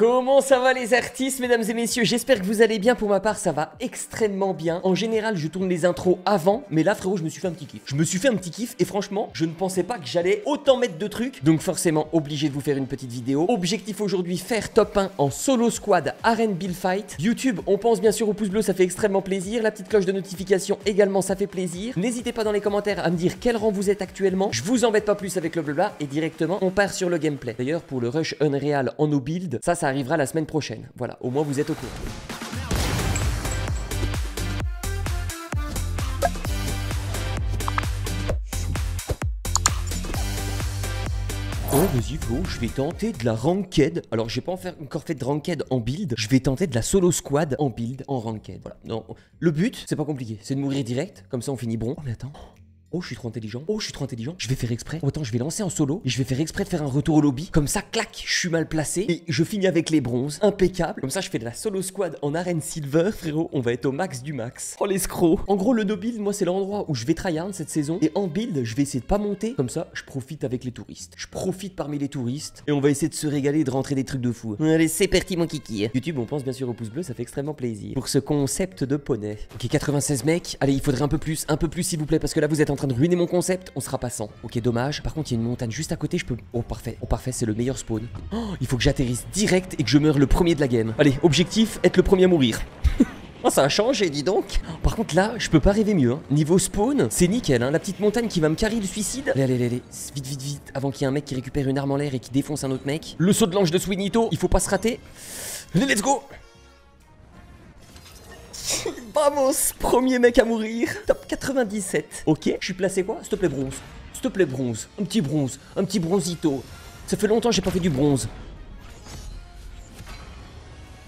Comment ça va les artistes, mesdames et messieurs? J'espère que vous allez bien. Pour ma part, ça va extrêmement bien. En général, je tourne les intros avant, mais là, frérot, je me suis fait un petit kiff. Je me suis fait un petit kiff et franchement, je ne pensais pas que j'allais autant mettre de trucs. Donc forcément, obligé de vous faire une petite vidéo. Objectif aujourd'hui, faire top 1 en solo squad arène build fight. YouTube, on pense bien sûr au pouce bleu, ça fait extrêmement plaisir. La petite cloche de notification également, ça fait plaisir. N'hésitez pas dans les commentaires à me dire quel rang vous êtes actuellement. Je vous embête pas plus avec le blabla et directement, on part sur le gameplay. D'ailleurs, pour le rush Unreal en no build, ça, ça arrivera la semaine prochaine. Voilà, au moins vous êtes au courant. Oh, vas-y, Flo, je vais tenter de la ranked. Alors, j'ai pas encore fait de ranked en build. Je vais tenter de la solo squad en build, en ranked. Voilà. Non, le but, c'est pas compliqué. C'est de mourir direct. Comme ça, on finit bon. Oh, mais attends. Oh, je suis trop intelligent. Oh, je suis trop intelligent. Je vais faire exprès. Oh, attends, je vais lancer en solo et je vais faire exprès de faire un retour au lobby. Comme ça, clac, je suis mal placé et je finis avec les bronzes. Impeccable. Comme ça, je fais de la solo squad en arène silver, frérot. On va être au max du max. Oh, l'escroc. En gros, le no build, moi, c'est l'endroit où je vais tryhard cette saison. Et en build, je vais essayer de pas monter. Comme ça, je profite avec les touristes. Je profite parmi les touristes et on va essayer de se régaler et de rentrer des trucs de fou. Allez, c'est parti, mon kiki. YouTube, on pense bien sûr au pouce bleu, ça fait extrêmement plaisir. Pour ce concept de poney. Ok, 96 mecs. Allez, il faudrait un peu plus, un peu plus, s'il vous plaît, parce que là, vous êtes en train de ruiner mon concept on sera pas 100. Ok, dommage. Par contre, il y a une montagne juste à côté, je peux... Oh, parfait. Oh, parfait, c'est le meilleur spawn. Oh, il faut que j'atterrisse direct et que je meure le premier de la game. Allez, objectif, être le premier à mourir. Oh, ça a changé, dis donc. Par contre, là, je peux pas rêver mieux. Hein. Niveau spawn, c'est nickel. Hein. La petite montagne qui va me carrer le suicide. Allez, allez, allez. Vite, vite, vite. Avant qu'il y ait un mec qui récupère une arme en l'air et qui défonce un autre mec. Le saut de l'ange de Swinito, il faut pas se rater. Allez, let's go. Vamos Premier mec à mourir Top 97 Ok, je suis placé quoi? S'il te plaît bronze. S'il te plaît bronze. Un petit bronze. Un petit bronzito. Ça fait longtemps que j'ai pas fait du bronze.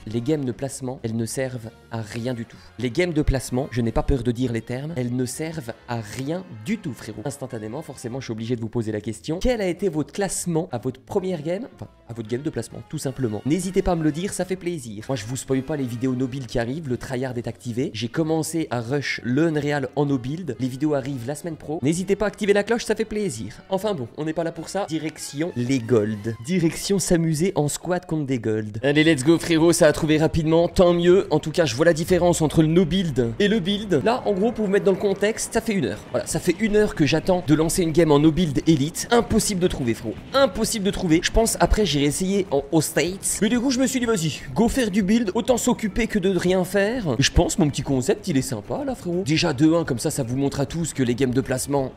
Les games de placement, elles ne servent à rien du tout. Les games de placement, je n'ai pas peur de dire les termes, elles ne servent à rien du tout, frérot. Instantanément, forcément, je suis obligé de vous poser la question. Quel a été votre classement à votre première game? Enfin, à votre game de placement, tout simplement. N'hésitez pas à me le dire, ça fait plaisir. Moi, je vous spoil pas les vidéos no build qui arrivent, le tryhard est activé. J'ai commencé à rush le Unreal en no build. Les vidéos arrivent la semaine pro. N'hésitez pas à activer la cloche, ça fait plaisir. Enfin bon, on n'est pas là pour ça. Direction les gold. Direction s'amuser en squad contre des gold. Allez, let's go, frérot, ça trouver rapidement, tant mieux. En tout cas, je vois la différence entre le no build et le build. Là, en gros, pour vous mettre dans le contexte, ça fait une heure. Voilà, ça fait une heure que j'attends de lancer une game en no build élite. Impossible de trouver, frérot. Impossible de trouver. Je pense, après, j'irai essayer en aux States. Mais du coup, je me suis dit, vas-y, go faire du build. Autant s'occuper que de rien faire. Je pense, mon petit concept, il est sympa, là, frérot. Déjà, 2-1, comme ça, ça vous montre à tous que les games de placement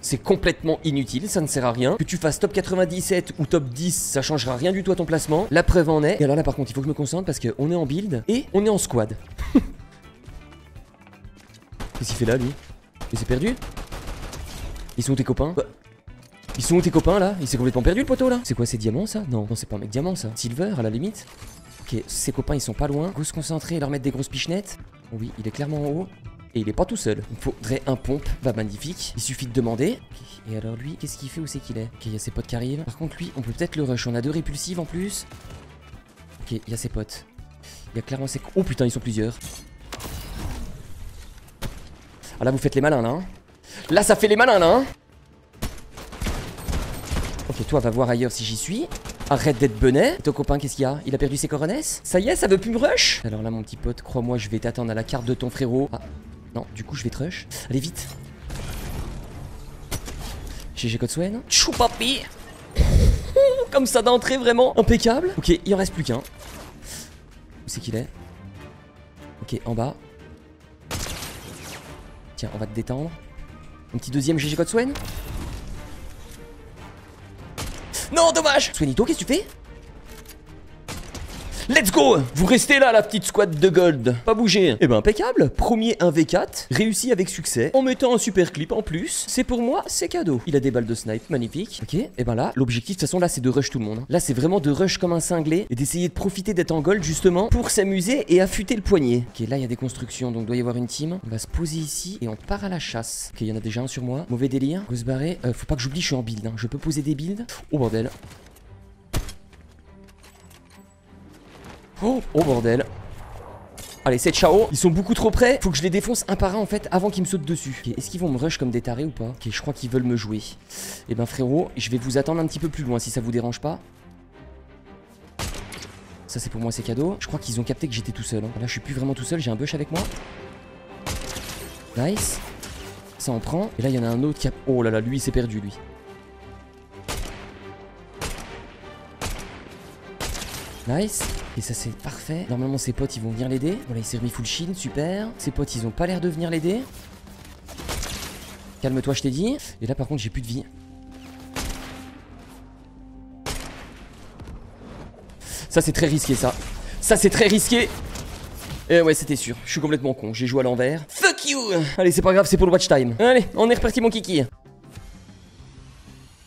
c'est complètement inutile, ça ne sert à rien. Que tu fasses top 97 ou top 10, ça changera rien du tout à ton placement. La preuve en est. Et alors là, par contre, il faut que je me concentre parce qu'on est en build et on est en squad. Qu'est-ce qu'il fait là, lui? Il s'est perdu? Ils sont où tes copains? Ils sont où tes copains là? Il s'est complètement perdu le poteau là? C'est quoi, ces diamants ça? Non, c'est pas un mec diamant ça. Silver à la limite Ok, ses copains ils sont pas loin. Go se concentrer et leur mettre des grosses pichenettes. Oui, il est clairement en haut. Il est pas tout seul. Il faudrait un pompe. Va magnifique. Il suffit de demander. Et alors lui, qu'est-ce qu'il fait Où c'est qu'il est? Ok, il y a ses potes qui arrivent. Par contre, lui, on peut peut-être le rush. On a deux répulsives en plus. Ok, il y a ses potes. Il y a clairement ses... Oh putain, ils sont plusieurs. Ah là, vous faites les malins là. Hein. Là, ça fait les malins là. Hein. Ok, toi, va voir ailleurs si j'y suis. Arrête d'être benet. Ton copain, qu'est-ce qu'il y a? Il a perdu ses coronesses? Ça y est, ça veut plus me rush? Alors là, mon petit pote, crois-moi, je vais t'attendre à la carte de ton frérot. Ah, non, du coup, je vais te rush. Allez, vite. GG Codswen. Chou papi Comme ça d'entrée, vraiment impeccable. Ok, il en reste plus qu'un. Où c'est qu'il est? Ok, en bas. Tiens, on va te détendre. Un petit deuxième GG Codswen. Non, dommage Swanito, qu'est-ce que tu fais? Let's go Vous restez là, la petite squad de gold. Pas bouger. Eh ben, impeccable. Premier 1v4, réussi avec succès, en mettant un super clip en plus. C'est pour moi, c'est cadeau. Il a des balles de snipe, magnifique. Ok, eh ben là, l'objectif, de toute façon, là, c'est de rush tout le monde. Là, c'est vraiment de rush comme un cinglé et d'essayer de profiter d'être en gold, justement, pour s'amuser et affûter le poignet. Ok, là, il y a des constructions, donc doit y avoir une team. On va se poser ici et on part à la chasse. Ok, il y en a déjà un sur moi. Mauvais délire. Go se barrer. Euh, faut pas que j'oublie, je suis en build. Hein. Je peux poser des builds. Oh bordel. Oh, oh bordel. Allez, c'est ciao. Ils sont beaucoup trop près. Faut que je les défonce un par un en fait avant qu'ils me sautent dessus. Est-ce qu'ils vont me rush comme des tarés ou pas Ok, je crois qu'ils veulent me jouer. Eh ben frérot, je vais vous attendre un petit peu plus loin si ça vous dérange pas. Ça c'est pour moi c'est cadeau. Je crois qu'ils ont capté que j'étais tout seul. hein. Là je suis plus vraiment tout seul, j'ai un bush avec moi. Nice. Ça en prend. Et là il y en a un autre qui a... Oh là là, lui il s'est perdu lui. Nice. Et ça c'est parfait. Normalement ses potes ils vont venir l'aider. Voilà il s'est remis full shield, super. Ses potes ils ont pas l'air de venir l'aider. Calme-toi je t'ai dit. Et là par contre j'ai plus de vie. Ça c'est très risqué ça. Ça c'est très risqué. Et ouais c'était sûr. Je suis complètement con. J'ai joué à l'envers. Fuck you Allez c'est pas grave c'est pour le watch time. Allez on est reparti mon kiki.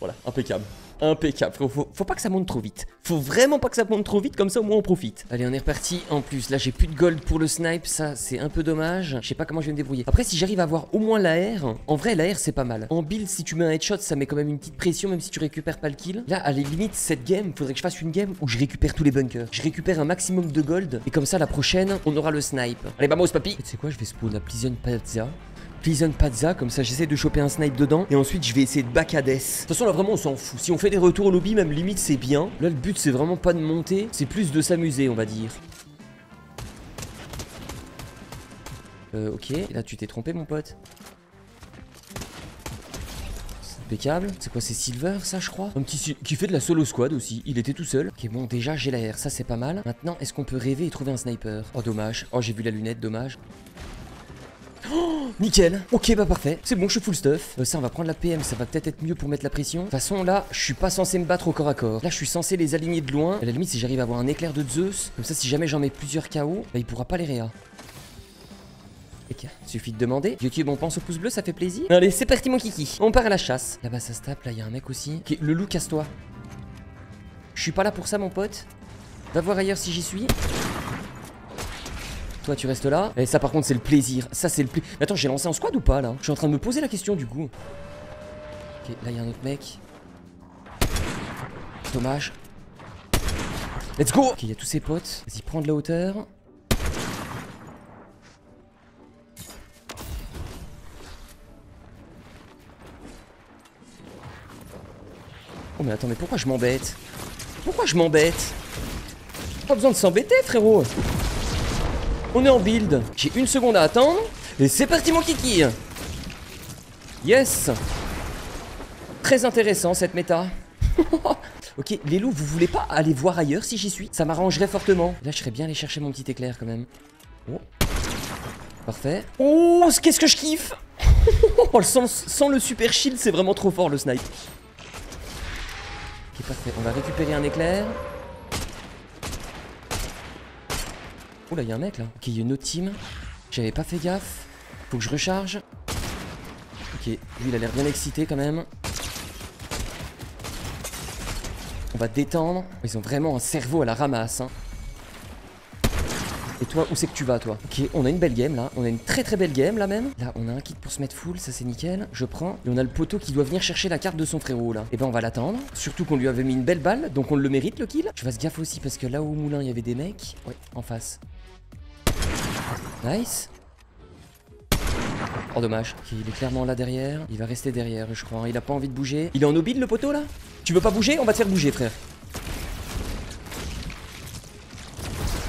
Voilà impeccable. Impeccable, faut, faut, faut pas que ça monte trop vite. Faut vraiment pas que ça monte trop vite, comme ça au moins on profite. Allez, on est reparti. En plus, là j'ai plus de gold pour le snipe, ça c'est un peu dommage. Je sais pas comment je vais me débrouiller. Après, si j'arrive à avoir au moins l'AR, en vrai l'AR c'est pas mal. En build, si tu mets un headshot, ça met quand même une petite pression, même si tu récupères pas le kill. Là, à la limite, cette game, faudrait que je fasse une game où je récupère tous les bunkers. Je récupère un maximum de gold, et comme ça la prochaine, on aura le snipe. Allez, vamos papy C'est quoi, je vais spawn la Pleasant Pazza. Pleasant Pazza, comme ça j'essaie de choper un snipe dedans et ensuite je vais essayer de back à. De toute façon là vraiment on s'en fout. Si on fait des retours au lobby, même limite c'est bien. Là le but c'est vraiment pas de monter, c'est plus de s'amuser on va dire. Euh ok, là tu t'es trompé mon pote. C'est impeccable. C'est quoi c'est Silver ça je crois? Un petit qui fait de la solo squad aussi, il était tout seul. Ok bon déjà j'ai la R, ça c'est pas mal. Maintenant est-ce qu'on peut rêver et trouver un sniper? Oh dommage, oh j'ai vu la lunette, dommage. Nickel. Ok, bah parfait. C'est bon, je suis full stuff. Euh, ça, on va prendre la PM. Ça va peut-être être mieux pour mettre la pression. De toute façon, là, je suis pas censé me battre au corps à corps. Là, je suis censé les aligner de loin. À la limite, si j'arrive à avoir un éclair de Zeus, comme ça, si jamais j'en mets plusieurs KO, bah, il pourra pas les réa. Ok, suffit de demander. YouTube, on pense au pouce bleu, ça fait plaisir. Allez, c'est parti, mon kiki. On part à la chasse. Là-bas, ça se tape. Là, il y a un mec aussi. Ok, le loup, casse-toi. Je suis pas là pour ça, mon pote. Va voir ailleurs si j'y suis. Toi, tu restes là. Et ça, par contre, c'est le plaisir. Ça, c'est le. Mais attends, j'ai lancé en squad ou pas là? Je suis en train de me poser la question du coup. Ok, là, il y a un autre mec. Dommage. Let's go Ok, il y a tous ses potes. Vas-y, prends de la hauteur. Oh, mais attends, mais pourquoi je m'embête? Pourquoi je m'embête? Pas besoin de s'embêter, frérot on est en build. J'ai une seconde à attendre. Et c'est parti mon kiki Yes Très intéressant cette méta. ok, les loups, vous voulez pas aller voir ailleurs si j'y suis? Ça m'arrangerait fortement. Là, je serais bien aller chercher mon petit éclair quand même. Oh. Parfait. Oh, qu'est-ce que je kiffe Oh, le sans, sans le super shield, c'est vraiment trop fort le snipe. Ok, parfait. On va récupérer un éclair. Là, il y a un mec là. Ok, il y a une autre team. J'avais pas fait gaffe. Faut que je recharge. Ok, lui il a l'air bien excité quand même. On va détendre. Ils ont vraiment un cerveau à la ramasse. Hein. Et toi, où c'est que tu vas toi Ok, on a une belle game là. On a une très très belle game là même. Là, on a un kit pour se mettre full, ça c'est nickel. Je prends. Et on a le poteau qui doit venir chercher la carte de son frérot là. Et ben on va l'attendre. Surtout qu'on lui avait mis une belle balle, donc on le mérite le kill. Je fasse gaffe aussi parce que là au moulin il y avait des mecs. Ouais, en face. Nice. Oh dommage. Il est clairement là derrière. Il va rester derrière, je crois. Il a pas envie de bouger. Il est en mobile le poteau là? Tu veux pas bouger? On va te faire bouger, frère.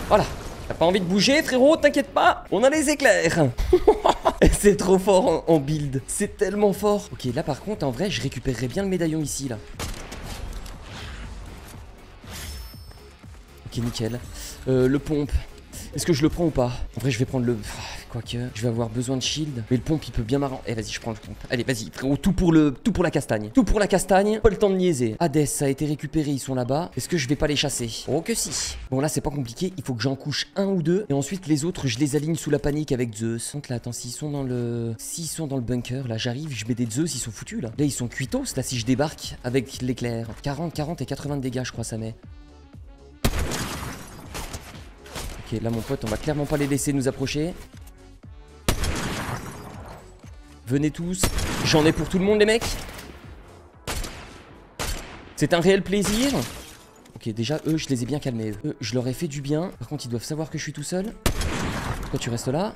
Voilà. T'as pas envie de bouger, frérot? T'inquiète pas. On a les éclairs. C'est trop fort en, en build. C'est tellement fort. Ok, là par contre, en vrai, je récupérerais bien le médaillon ici là. Ok, nickel. Euh, le pompe. Est-ce que je le prends ou pas En vrai, je vais prendre le. Ah, Quoique, je vais avoir besoin de shield. Mais le pompe, il peut bien m'arranger. Eh, vas-y, je prends le pompe. Allez, vas-y, frérot, tout pour le, tout pour la castagne. Tout pour la castagne. Pas le temps de niaiser. Hades, ça a été récupéré, ils sont là-bas. Est-ce que je vais pas les chasser Oh que si. Bon là, c'est pas compliqué. Il faut que j'en couche un ou deux, et ensuite les autres, je les aligne sous la panique avec Zeus. Donc là, attends, s'ils sont dans le, s'ils sont dans le bunker, là, j'arrive, je mets des Zeus, ils sont foutus là. Là, ils sont cuitos. Là, si je débarque avec l'éclair, 40, 40 et 80 de dégâts, je crois, ça met. Là mon pote, on va clairement pas les laisser nous approcher. Venez tous, j'en ai pour tout le monde les mecs. C'est un réel plaisir. Ok, déjà eux, je les ai bien calmés. Eux. Je leur ai fait du bien. Par contre, ils doivent savoir que je suis tout seul. Toi, tu restes là?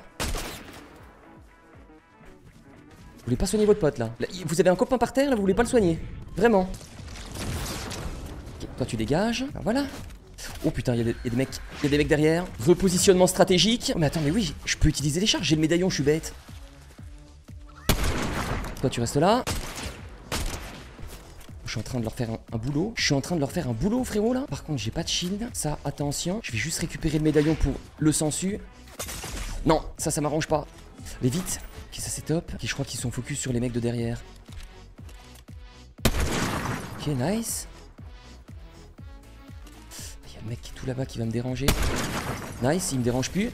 Vous voulez pas soigner votre pote là, Vous avez un copain par terre là, vous voulez pas le soigner Vraiment. Toi, tu dégages. Voilà. Oh putain, il y, a des mecs. Y a des mecs derrière. Repositionnement stratégique. mais attends, mais oui, je peux utiliser les charges. J'ai le médaillon, je suis bête. Toi, tu restes là. Je suis en train de leur faire un, boulot. Je suis en train de leur faire un boulot, frérot, là. Par contre, j'ai pas de shield. Ça, attention. Je vais juste récupérer le médaillon pour le sensu. Non, ça, ça m'arrange pas. Les vite. Ok, ça, c'est top. Ok, je crois qu'ils sont focus sur les mecs de derrière. Ok, nice. Mec qui est tout là-bas qui va me déranger. Nice, il me dérange plus.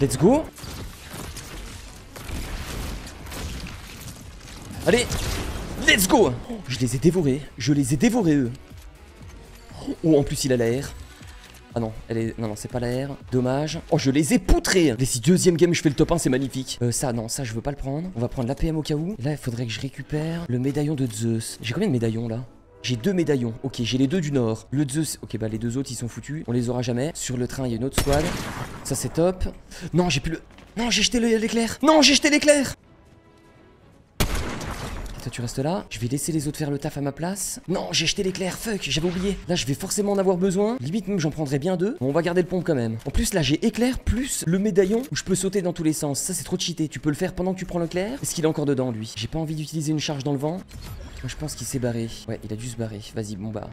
Let's go Allez Let's go Je les ai dévorés. Je les ai dévorés, eux. Oh, en plus, il a la R. Ah non, elle est... Non, non, c'est pas la R. Dommage. Oh, je les ai poutrés Les si deuxième game, je fais le top 1, c'est magnifique. Euh, ça, non, ça, je veux pas le prendre. On va prendre l'APM au cas où. là, il faudrait que je récupère le médaillon de Zeus. J'ai combien de médaillons, là? J'ai deux médaillons. Ok, j'ai les deux du nord. Le Zeus... Ok, bah les deux autres, ils sont foutus. On les aura jamais. Sur le train, il y a une autre squad. Ça, c'est top. Non, j'ai plus le... Non, j'ai jeté l'éclair. Non, j'ai jeté l'éclair toi tu restes là. Je vais laisser les autres faire le taf à ma place. Non, j'ai jeté l'éclair, fuck, j'avais oublié. Là, je vais forcément en avoir besoin. Limite, même j'en prendrai bien deux. on va garder le pompe quand même. En plus, là, j'ai éclair plus le médaillon où je peux sauter dans tous les sens. Ça, c'est trop cheaté. Tu peux le faire pendant que tu prends l'éclair? Est-ce qu'il est encore dedans, lui? J'ai pas envie d'utiliser une charge dans le vent. Moi, je pense qu'il s'est barré. Ouais, il a dû se barrer. Vas-y, bon bah.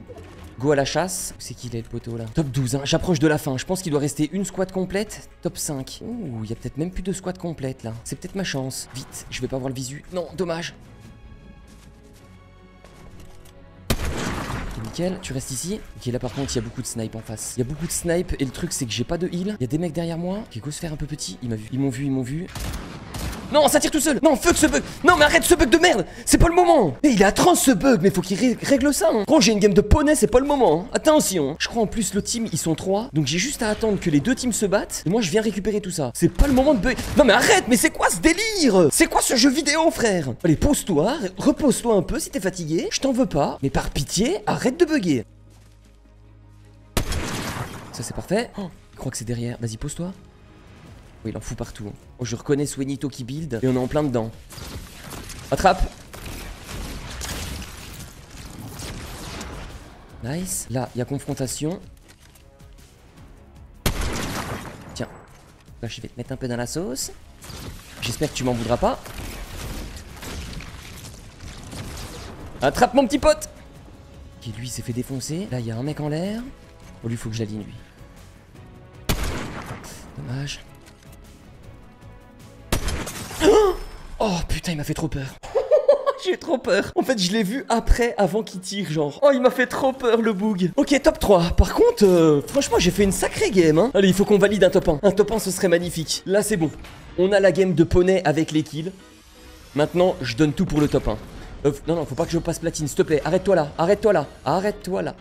Go à la chasse. C'est qui est le poteau là? Top 12, hein. j'approche de la fin. Je pense qu'il doit rester une squad complète. Top 5. Ouh, il y a peut-être même plus de squad complète là. C'est peut-être ma chance. Vite, je vais pas voir le visu. Non, dommage. Tu restes ici. Ok, là par contre, il y a beaucoup de snipe en face. Il y a beaucoup de snipe et le truc, c'est que j'ai pas de heal. Il y a des mecs derrière moi. Go se faire un peu petit. Il m'a vu. Ils m'ont vu, ils m'ont vu. Non, ça tire tout seul. Non, fuck ce bug. Non, mais arrête ce bug de merde. C'est pas le moment. Et il est 30 ce bug, mais faut qu'il règle ça. Hein. J'ai une game de poney, c'est pas le moment. Hein. Attention. Hein. Je crois en plus le team, ils sont trois. Donc j'ai juste à attendre que les deux teams se battent. Et moi, je viens récupérer tout ça. C'est pas le moment de bug. Non, mais arrête, mais c'est quoi ce délire? C'est quoi ce jeu vidéo, frère? Allez, pose-toi, repose-toi un peu si t'es fatigué. Je t'en veux pas. Mais par pitié, arrête de bugger. Ça, c'est parfait. Oh, je crois que c'est derrière. Vas-y, pose-toi. Oui, il en fout partout. Oh, je reconnais Swenito qui build et on est en plein dedans. Attrape Nice. Là, il y a confrontation. Tiens. Là, je vais te mettre un peu dans la sauce. J'espère que tu m'en voudras pas. Attrape mon petit pote Qui lui s'est fait défoncer. Là, il y a un mec en l'air. Oh, lui, faut que j'aligne lui. Dommage. Oh putain, il m'a fait trop peur. J'ai trop peur. En fait, je l'ai vu après, avant qu'il tire, genre. Oh, il m'a fait trop peur, le boug. Ok, top 3. Par contre, euh, franchement, j'ai fait une sacrée game, hein. Allez, il faut qu'on valide un top 1. Un top 1, ce serait magnifique. Là, c'est bon. On a la game de poney avec les kills. Maintenant, je donne tout pour le top 1. Euh, non, non, faut pas que je passe platine, s'il te plaît. Arrête-toi là, arrête-toi là, arrête-toi là.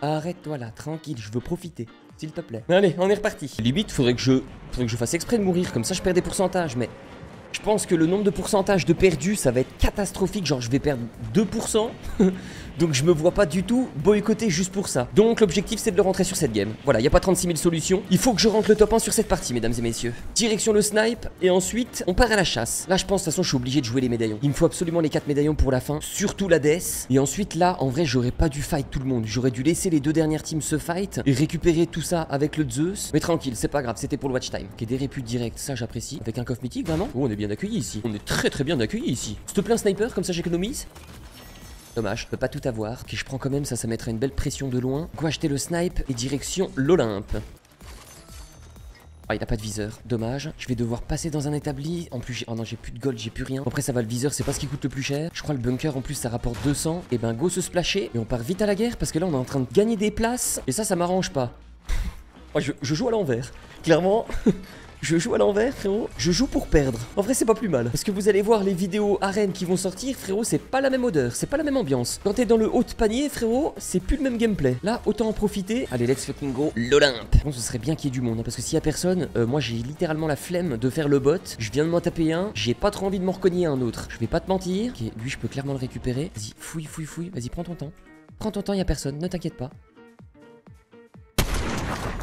Arrête-toi là, tranquille, je veux profiter. S'il te plaît. Allez, on est reparti. Limite, faudrait que je, faudrait que je fasse exprès de mourir, comme ça je perds des pourcentages, mais je pense que le nombre de pourcentage de perdus, ça va être catastrophique. Genre, je vais perdre 2%. Donc, je me vois pas du tout boycotter juste pour ça. Donc, l'objectif, c'est de le rentrer sur cette game. Voilà, il n'y a pas 36 000 solutions. Il faut que je rentre le top 1 sur cette partie, mesdames et messieurs. Direction le snipe. Et ensuite, on part à la chasse. Là, je pense, de toute façon, je suis obligé de jouer les médaillons. Il me faut absolument les 4 médaillons pour la fin. Surtout la death. Et ensuite, là, en vrai, j'aurais pas dû fight tout le monde. J'aurais dû laisser les deux dernières teams se fight. Et récupérer tout ça avec le Zeus. Mais tranquille, c'est pas grave. C'était pour le watch time. Ok, des réputes direct, ça, j'apprécie. Avec un coffre mythique, vraiment. Oh, on est bien accueillis ici très très bien accueilli ici. S'il te plaît sniper, comme ça j'économise Dommage, je peux pas tout avoir. Ok, je prends quand même, ça, ça mettrait une belle pression de loin. Go acheter le snipe et direction l'Olympe. Ah, il a pas de viseur. Dommage. Je vais devoir passer dans un établi. En plus, j'ai... Oh non, j'ai plus de gold, j'ai plus rien. Après, ça va, le viseur, c'est pas ce qui coûte le plus cher. Je crois le bunker, en plus, ça rapporte 200. Et ben, go se splasher. Et on part vite à la guerre parce que là, on est en train de gagner des places. Et ça, ça m'arrange pas. oh, je, je joue à l'envers. Clairement, Je joue à l'envers, frérot. Je joue pour perdre. En vrai, c'est pas plus mal. Parce que vous allez voir les vidéos arènes qui vont sortir, frérot, c'est pas la même odeur, c'est pas la même ambiance. Quand t'es dans le haut de panier, frérot, c'est plus le même gameplay. Là, autant en profiter. Allez, let's fucking go. L'Olympe. Bon, ce serait bien qu'il y ait du monde, hein, parce que s'il y a personne, euh, moi j'ai littéralement la flemme de faire le bot. Je viens de m'en taper un, j'ai pas trop envie de m'en recogner un autre. Je vais pas te mentir. Ok, lui, je peux clairement le récupérer. Vas-y, fouille, fouille, fouille. Vas-y, prends ton temps. Prends ton temps, y a personne, ne t'inquiète pas.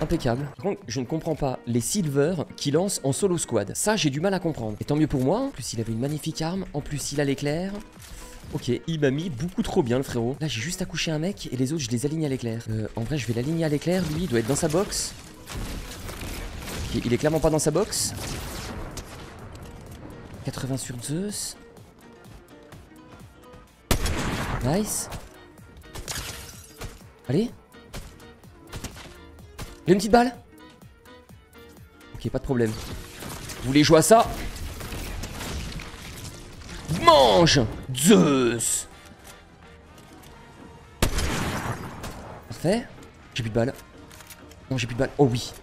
Impeccable. Par contre, je ne comprends pas les Silver qui lancent en solo squad. Ça, j'ai du mal à comprendre. Et tant mieux pour moi. En plus, il avait une magnifique arme. En plus, il a l'éclair. Ok, il m'a mis beaucoup trop bien le frérot. Là j'ai juste accouché un mec et les autres je les aligne à l'éclair. Euh, en vrai je vais l'aligner à l'éclair, lui il doit être dans sa box. Ok, il est clairement pas dans sa box. 80 sur Zeus. Nice. Allez. Il a une petite balle Ok, pas de problème. Vous voulez jouer à ça Mange Zeus Parfait. J'ai plus de balles. Non, j'ai plus de balles. Oh oui.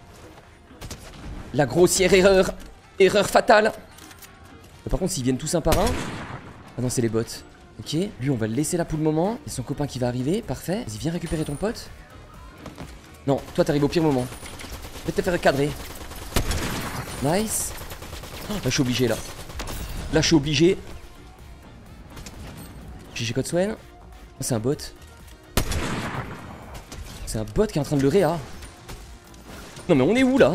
La grossière erreur. Erreur fatale. par contre, s'ils viennent tous un par un... Ah non, c'est les bots. Ok, lui, on va le laisser là pour le moment. Et son copain qui va arriver. Parfait. Vas-y, viens récupérer ton pote. Non, toi, t'arrives au pire moment. Je vais te faire cadrer. Nice. là, je suis obligé, là. Là, je suis obligé. GG Code Swen. Oh, c'est un bot. C'est un bot qui est en train de le réa. Non mais on est où là?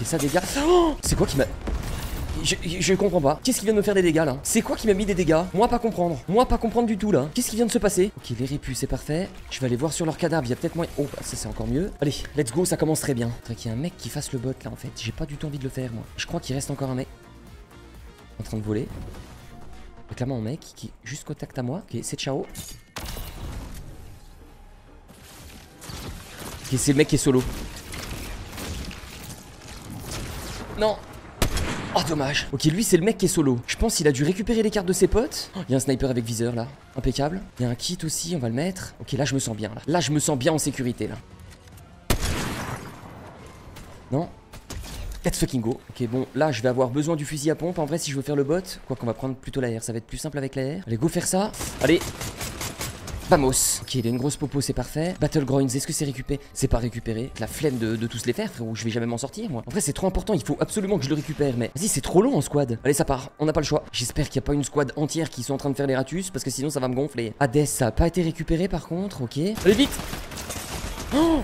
Ok ça dégâts. Oh c'est quoi qui m'a... Je, je, comprends pas. Qu'est-ce qui vient de me faire des dégâts là? C'est quoi qui m'a mis des dégâts? Moi pas comprendre. Moi pas comprendre du tout là. Qu'est-ce qui vient de se passer? Ok les c'est parfait. Je vais aller voir sur leur cadavre. Il y a peut-être moins... Oh bah, ça c'est encore mieux. Allez let's go ça commence très bien. Faudrait qu'il y ait un mec qui fasse le bot là en fait. J'ai pas du tout envie de le faire moi. Je crois qu'il reste encore un mec en train de voler. Clairement un mec qui est juste contact à moi. Ok, c'est ciao. Ok, c'est le mec qui est solo. Non Oh dommage Ok lui c'est le mec qui est solo Je pense qu'il a dû récupérer les cartes de ses potes Il y a un sniper avec viseur là Impeccable Il y a un kit aussi on va le mettre Ok là je me sens bien là Là je me sens bien en sécurité là Non? Let's fucking go. Ok, bon, là, je vais avoir besoin du fusil à pompe. En vrai, si je veux faire le bot, quoi qu'on va prendre plutôt l'AR. Ça va être plus simple avec l'AR. Allez, go faire ça. Allez. Vamos Ok, il a une grosse popo, c'est parfait. Battlegrounds, est-ce que c'est récupéré C'est pas récupéré. La flemme de, tous les faire, frérot. Je vais jamais m'en sortir, moi. En vrai, c'est trop important. Il faut absolument que je le récupère. Mais vas-y, c'est trop long en squad. Allez, ça part. On n'a pas le choix. J'espère qu'il n'y a pas une squad entière qui sont en train de faire les ratus. Parce que sinon, ça va me gonfler. Hades, ça a pas été récupéré par contre. Ok. Allez, vite Oh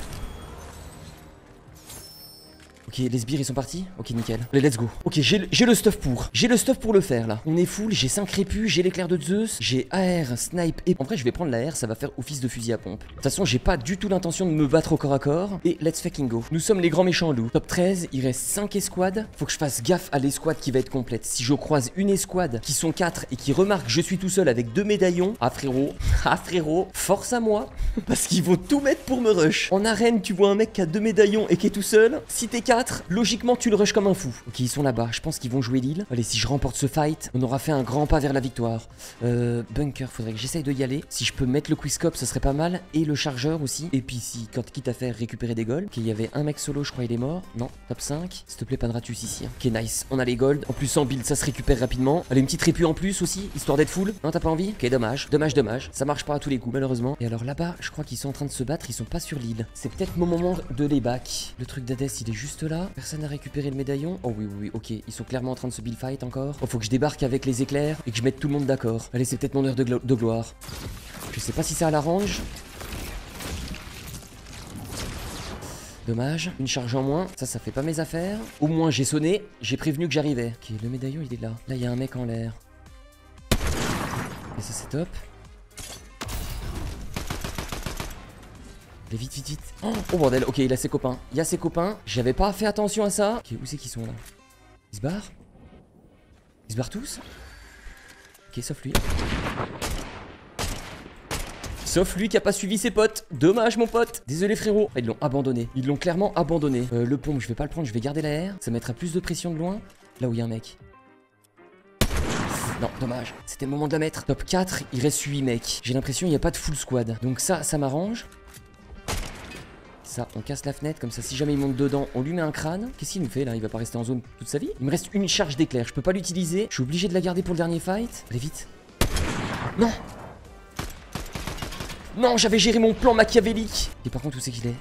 Ok, les sbires ils sont partis Ok, nickel. Allez, let's go. Ok, j'ai le stuff pour. J'ai le stuff pour le faire là. On est full, j'ai 5 répus, j'ai l'éclair de Zeus, j'ai AR, snipe et... En vrai, je vais prendre l'AR, ça va faire office de fusil à pompe. De toute façon, j'ai pas du tout l'intention de me battre au corps à corps. Et let's fucking go. Nous sommes les grands méchants loups. Top 13, il reste 5 escouades. Faut que je fasse gaffe à l'escouade qui va être complète. Si je croise une escouade qui sont 4 et qui remarque que je suis tout seul avec deux médaillons, ah frérot, ah frérot, force à moi. Parce qu'ils vont tout mettre pour me rush. En arène, tu vois un mec qui a deux médaillons et qui est tout seul. Si t'es 4, logiquement tu le rushes comme un fou. Ok, ils sont là-bas. Je pense qu'ils vont jouer l'île. Allez, si je remporte ce fight, on aura fait un grand pas vers la victoire. Euh, bunker, faudrait que j'essaye de y aller. Si je peux mettre le quizcop, ce serait pas mal. Et le chargeur aussi. Et puis si, quand quitte à faire récupérer des golds. Ok, il y avait un mec solo, je crois, il est mort. Non, top 5. S'il te plaît, pas de ratus ici. Hein. Ok, nice. On a les golds. En plus, en build, ça se récupère rapidement. Allez, une petite répu en plus aussi, histoire d'être full. Non, t'as pas envie? Ok, dommage. Dommage, dommage. Ça marche pas à tous les coups, malheureusement. Et alors là-bas, je crois qu'ils sont en train de se battre. Ils sont pas sur l'île. C'est peut-être mon moment de les back. Le truc d'Hadès, il est juste. Personne n'a récupéré le médaillon. Oh oui, oui, oui, ok. Ils sont clairement en train de se build fight encore. Oh, faut que je débarque avec les éclairs et que je mette tout le monde d'accord. Allez, c'est peut-être mon heure de, gloire. Je sais pas si ça l'arrange. Dommage, une charge en moins, ça, ça fait pas mes affaires. Au moins, j'ai sonné, j'ai prévenu que j'arrivais. Ok, le médaillon, il est là. Là, il y a un mec en l'air. Et ça, c'est top. Vite, vite, vite. Oh, bordel, ok, il a ses copains. Il y a ses copains. J'avais pas fait attention à ça. Ok, où c'est qu'ils sont là? Ils se barrent? Ils se barrent tous? Ok, sauf lui. Sauf lui qui a pas suivi ses potes. Dommage, mon pote. Désolé, frérot. Ils l'ont abandonné. Ils l'ont clairement abandonné. Euh, le pompe, je vais pas le prendre. Je vais garder la R. Ça mettra plus de pression de loin. Là où il y a un mec. Non, dommage. C'était le moment de la mettre. Top 4, il reste 8 mecs. J'ai l'impression qu'il n'y a pas de full squad. Donc ça, ça m'arrange. On casse la fenêtre, comme ça, si jamais il monte dedans, on lui met un crâne. Qu'est-ce qu'il nous fait là? Il va pas rester en zone toute sa vie? Il me reste une charge d'éclair, je peux pas l'utiliser. Je suis obligé de la garder pour le dernier fight. Allez, vite. Non Non, j'avais géré mon plan machiavélique. Et par contre, où c'est qu'il est,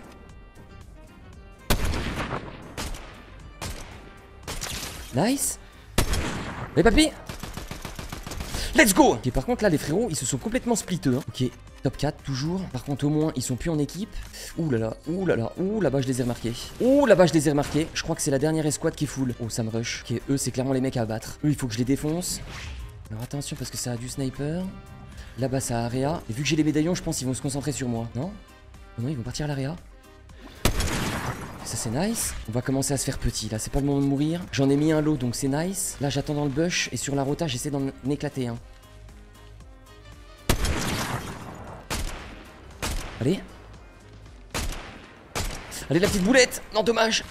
Nice. Mais papy Let's go Ok, par contre, là, les frérots, ils se sont complètement splitteux. Hein. Ok, top 4, toujours. Par contre, au moins, ils sont plus en équipe. Ouh là là, ouh là là, ouh là-bas, je les ai remarqués. Ouh là-bas, je les ai remarqués. Je crois que c'est la dernière escouade qui est full. Oh, ça me rush. Ok, eux, c'est clairement les mecs à abattre. Eux, il faut que je les défonce. Alors attention, parce que ça a du sniper. Là-bas, ça a Area. Et vu que j'ai les médaillons, je pense qu'ils vont se concentrer sur moi. Non? Non, ils vont partir à l'Area. Ça c'est nice. On va commencer à se faire petit là, c'est pas le moment de mourir. J'en ai mis un lot donc c'est nice. Là j'attends dans le bush et sur la rota j'essaie d'en éclater un. Allez. Allez la petite boulette Non dommage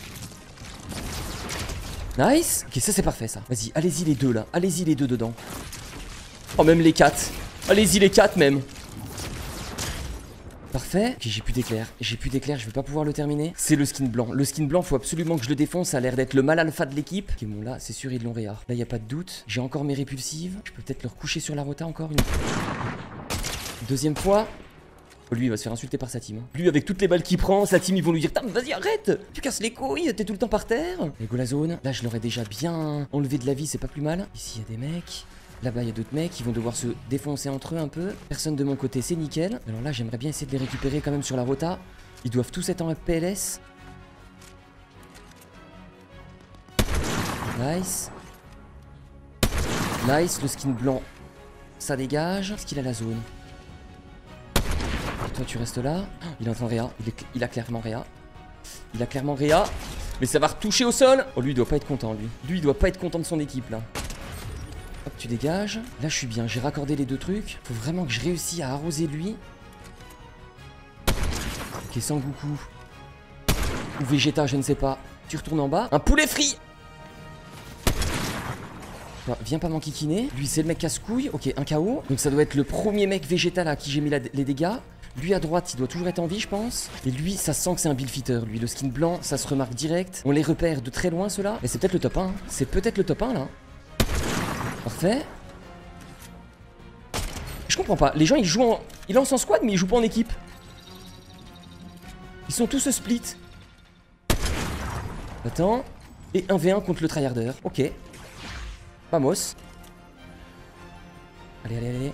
Nice Ok ça c'est parfait ça. Vas-y, allez-y les deux là. Allez-y les deux dedans. Oh même les quatre. Allez-y les quatre même. Parfait. Ok, j'ai plus d'éclair. J'ai plus d'éclair, je vais pas pouvoir le terminer. C'est le skin blanc. Le skin blanc, faut absolument que je le défonce. Ça a l'air d'être le mal alpha de l'équipe. Ok, bon, là, c'est sûr, ils l'ont réa. Là, y a pas de doute. J'ai encore mes répulsives. Je peux peut-être le recoucher sur la rota encore une Deuxième fois. Lui, il va se faire insulter par sa team. Hein. Lui, avec toutes les balles qu'il prend, sa team, ils vont lui dire Vas-y, arrête Tu casses les couilles, t'es tout le temps par terre. Go la zone. Là, je l'aurais déjà bien enlevé de la vie, c'est pas plus mal. Ici, il y a des mecs. Là-bas, il y a d'autres mecs qui vont devoir se défoncer entre eux un peu. Personne de mon côté, c'est nickel. Alors là, j'aimerais bien essayer de les récupérer quand même sur la rota. Ils doivent tous être en PLS. Nice. Nice, le skin blanc, ça dégage. Est-ce qu'il a la zone? Tu restes là. Il est en train de réa. Il, a clairement réa. Il a clairement réa. Mais ça va retoucher au sol. Oh, lui, il doit pas être content, lui. Lui, il doit pas être content de son équipe, là. Hop, tu dégages. Là, je suis bien. J'ai raccordé les deux trucs. Faut vraiment que je réussisse à arroser lui. Ok, Sangoku. Ou Vegeta, je ne sais pas. Tu retournes en bas. Un poulet frit Viens pas m'enquiquiner. Lui, c'est le mec casse-couille. Ok, un KO. Donc ça doit être le premier mec végétal à qui j'ai mis les dégâts. Lui à droite, il doit toujours être en vie, je pense. Et lui, ça sent que c'est un build fitter. Lui, le skin blanc, ça se remarque direct. On les repère de très loin, ceux-là. Et c'est peut-être le top 1. C'est peut-être le top 1, là. Parfait. Je comprends pas. Les gens, ils jouent en... Ils lancent en squad, mais ils jouent pas en équipe. Ils sont tous split. Attends. Et 1v1 contre le tryharder. Ok. Vamos. Allez, allez, allez.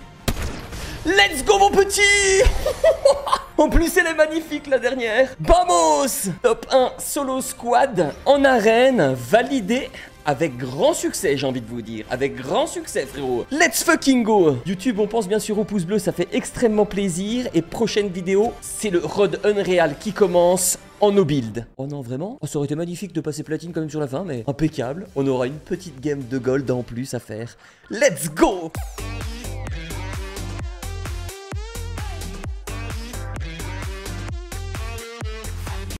Let's go, mon petit En plus, elle est magnifique, la dernière. Vamos Top 1 solo squad en arène, validé avec grand succès, j'ai envie de vous dire. Avec grand succès, frérot. Let's fucking go YouTube, on pense bien sûr au pouce bleu, ça fait extrêmement plaisir. Et prochaine vidéo, c'est le Road Unreal qui commence en no build. Oh non, vraiment? Oh, Ça aurait été magnifique de passer platine quand même sur la fin, mais impeccable. On aura une petite game de gold en plus à faire. Let's go